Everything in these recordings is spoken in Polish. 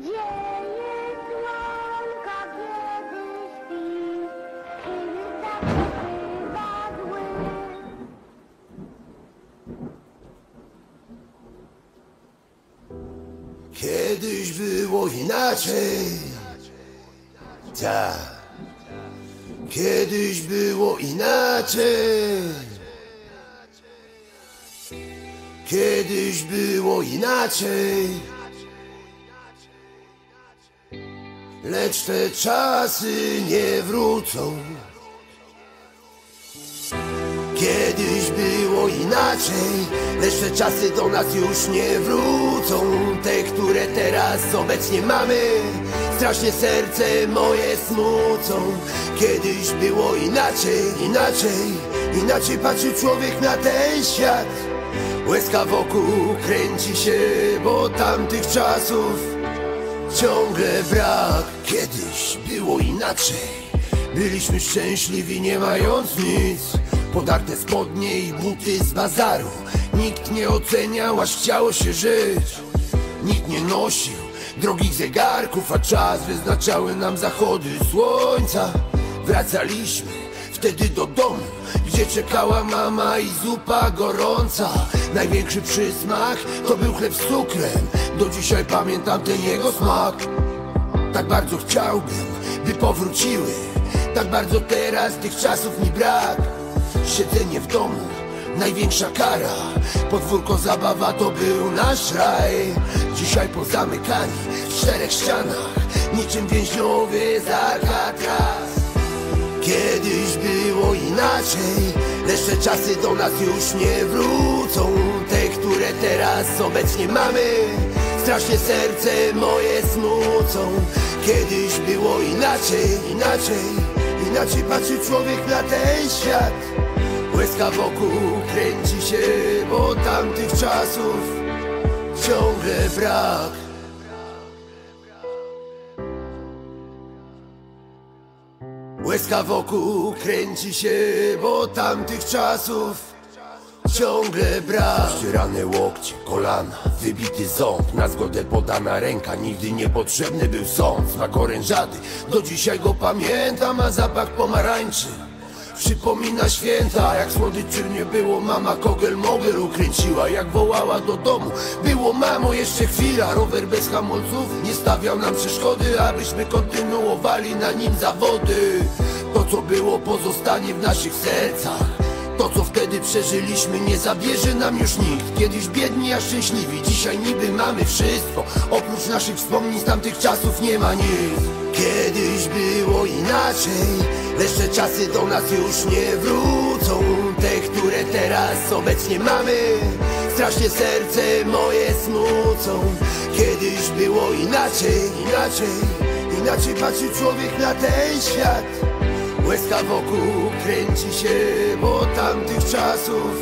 Gdzie jest lalka, kiedy śpi? Kiedy zakrywa zły? Kiedyś było inaczej. Tak. Kiedyś było inaczej. Kiedyś było inaczej. Lecz te czasy nie wrócą. Kiedyś było inaczej, lecz te czasy do nas już nie wrócą. Te, które teraz obecnie mamy, strasznie serce moje smucą. Kiedyś było inaczej, inaczej, inaczej patrzy człowiek na ten świat. Łezka wokół kręci się, bo tamtych czasów ciągle brak. Kiedyś było inaczej. Byliśmy szczęśliwi nie mając nic Podarte spodnie i buty z bazaru Nikt nie oceniał, aż chciało się żyć Nikt nie nosił drogich zegarków A czas wyznaczały nam zachody słońca Wracaliśmy wtedy do domu Gdzie czekała mama i zupa gorąca. Największy przysmak to był chleb z cukrem. Do dzisiaj pamiętam ten jego smak. Tak bardzo chciałbym, by powróciły. Tak bardzo teraz tych czasów mi brak. Siedzenie w domu, największa kara. Podwórko zabawa to był nasz raj. Dzisiaj pozamykani w czterech ścianach Niczym więźniowie z Alcatraz Kiedyś było inaczej Lecz czasy do nas już nie wrócą. Te, które teraz obecnie mamy Strasznie serce moje smucą. Kiedyś było inaczej, inaczej Inaczej patrzy człowiek na ten świat. Łezka wokół kręci się Bo tamtych czasów ciągle brak Łezka wokół kręci się, bo tamtych czasów ciągle brak. Ścierane łokcie, kolana, wybity ząb. Na zgodę podana ręka, nigdy niepotrzebny był sąd. Smak orężady, do dzisiaj go pamiętam A zapach pomarańczy Przypomina święta, jak słodyczy nie było Mama kogel mogel ukręciła, jak wołała do domu Było mamo jeszcze chwila, rower bez hamulców Nie stawiał nam przeszkody, abyśmy kontynuowali na nim zawody. To co było pozostanie w naszych sercach. To co wtedy przeżyliśmy nie zabierze nam już nikt. Kiedyś biedni a szczęśliwi, dzisiaj niby mamy wszystko. Oprócz naszych wspomnień z tamtych czasów nie ma nic. Kiedyś było inaczej Lecz te czasy do nas już nie wrócą. Te, które teraz obecnie mamy Strasznie serce moje smucą. Kiedyś było inaczej, inaczej Inaczej patrzy człowiek na ten świat. Łezka wokół kręci się, bo tamtych czasów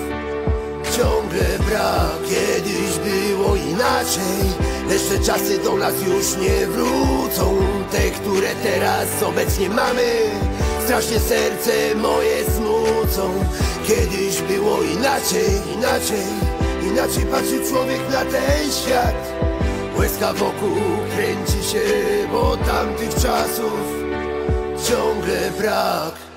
ciągle brak. Kiedyś było inaczej, lecz te czasy do nas już nie wrócą. Te, które teraz obecnie mamy Strasznie serce moje smucą. Kiedyś było inaczej, inaczej. Inaczej patrzy człowiek na ten świat. Łezka wokół kręci się, bo tamtych czasów ciągle brak